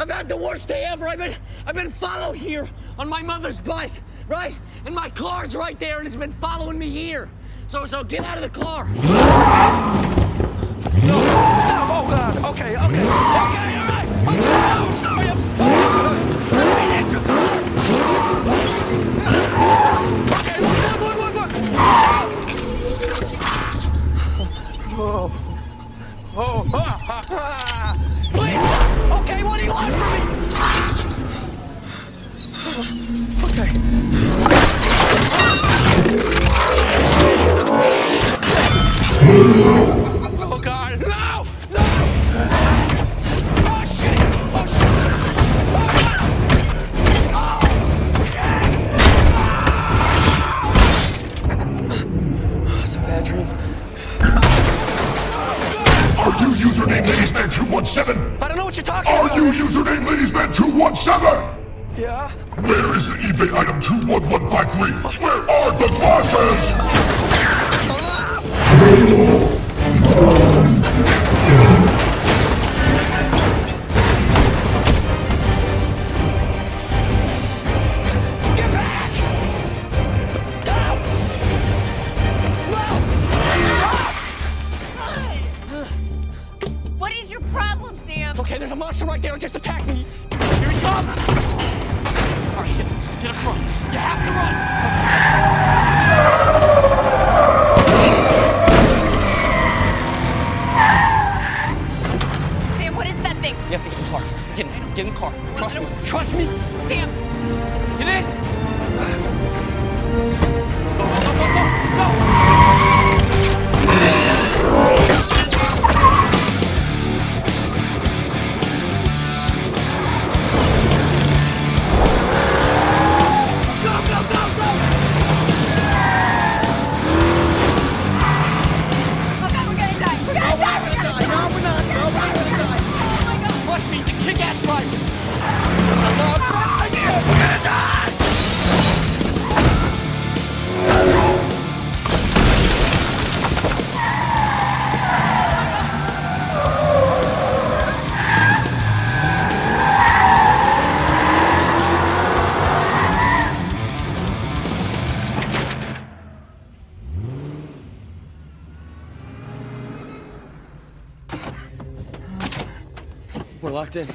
I've had the worst day ever. I've been, I've been followed here on my mother's bike, right? And my car's right there, and it's been following me here. So, so get out of the car. No, stop. Oh, God. Okay, okay. Okay, all right. Okay, oh, I'm sorry. I'm Okay, Are you username Ladiesman217? I don't know what you're talking Are about. you username Ladiesman217? Yeah? Where is the eBay item 21153? Where are the bosses? Get back! What is your problem, Sam? Okay, there's a monster right there. It just attacked me. Here he comes. All right, get, get up front. You have to run. Sam, what is that thing? You have to get in the car. Get in. Get in the car. Trust me. Trust me. Sam, In.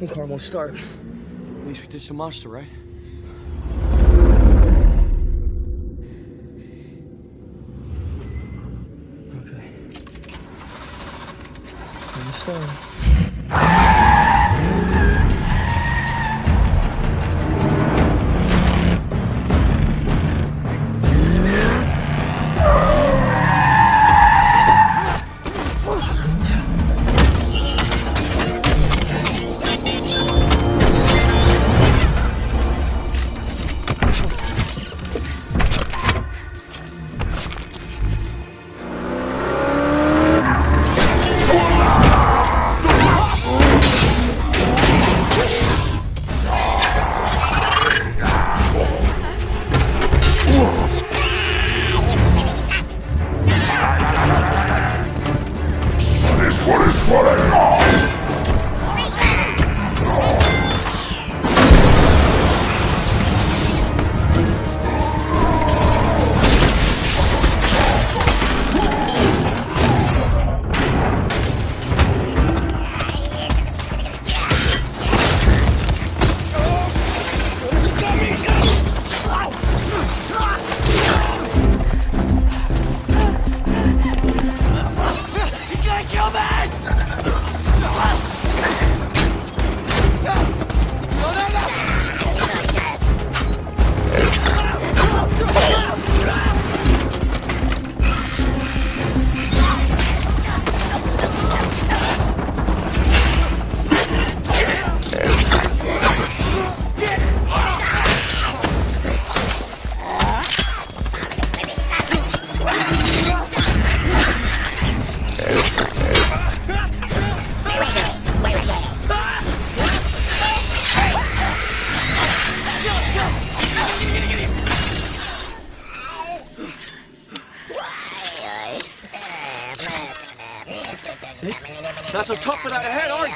One car won't start. At least we did some monster, right? Okay. In the.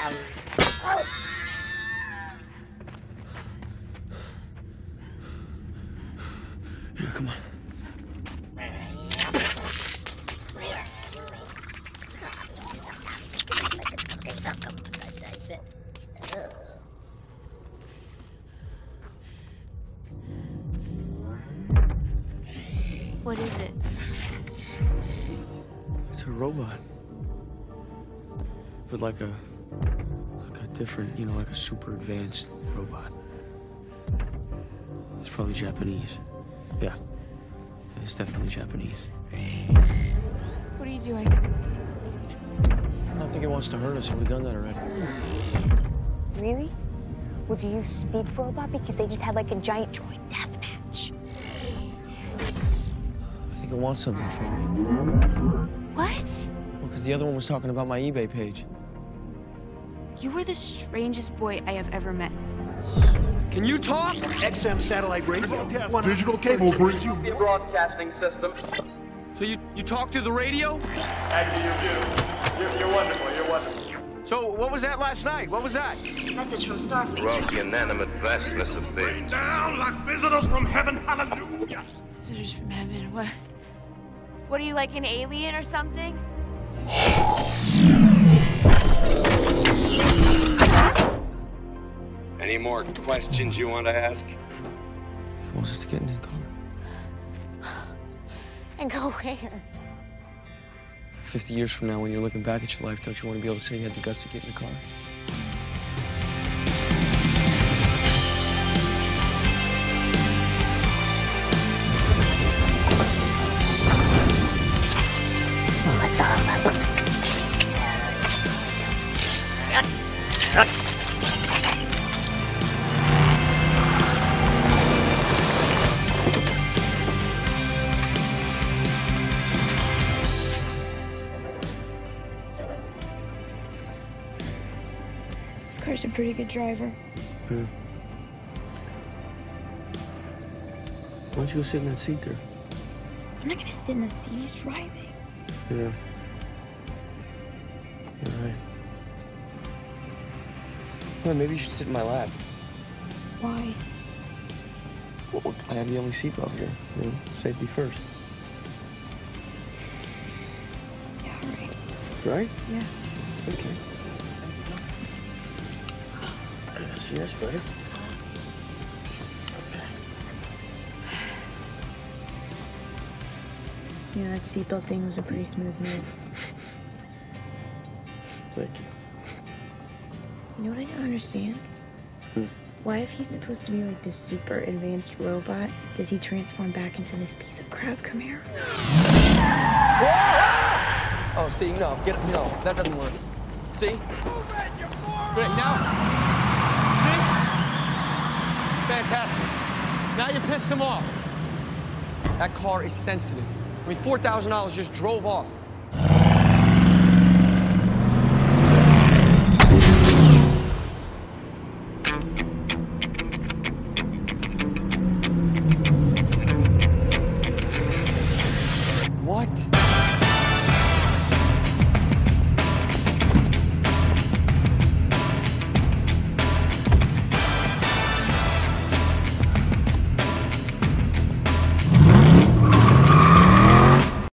A head, are you? Here, come on. What is it? It's a robot. But like a different, you know, like a super advanced robot. It's probably Japanese. Yeah. It's definitely Japanese. What are you doing? I don't think it wants to hurt us. Have We've done that already. Really? Well, do you speak robot? Because they just had like a giant droid death match. I think it wants something from me. What? Well, because the other one was talking about my eBay page. You are the strangest boy I have ever met. Can you talk? XM satellite radio. One- Digital cable brings you broadcasting system. So you, you talk through the radio? Actually, you do. You're, you're wonderful. You're wonderful. So what was that last night? What was that? Message from Starfleet. Throughout the inanimate vastness of space. down like visitors from heaven. Hallelujah. Visitors from heaven. What? What are you like an alien or something? Any more questions you want to ask? He wants us to get in the car. And go where? 50 years from now, when you're looking back at your life, don't you want to be able to say you had the guts to get in the car? This car's a pretty good driver. Yeah. Why don't you go sit in that seat there? I'm not gonna sit in that seat. He's driving. Yeah. You're. Well, maybe you should sit in my lap. Why? Well, I have the only seatbelt here. You know, safety first. Yeah, all right. Right? Yeah. Okay. See, that's better. Okay. You know, that seatbelt thing was a pretty smooth move. Thank you. You know what I don't understand? Hmm. Why, if he's supposed to be like this super advanced robot, does he transform back into this piece of crap Camaro? Oh, see, no, get it, no, that doesn't work. See? Great, now fantastic. Now you pissed him off. That car is sensitive. I mean, $4,000 just drove off. What?